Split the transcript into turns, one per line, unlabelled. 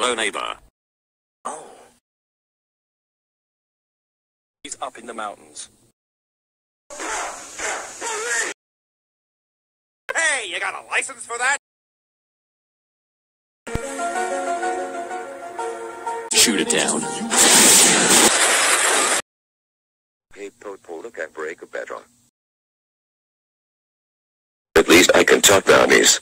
Hello, neighbor.
Oh. He's up in the mountains.
Hey, you got a license for that?
Shoot it down.
Hey, Popo, look at break a bedrock. At least I can talk bounties.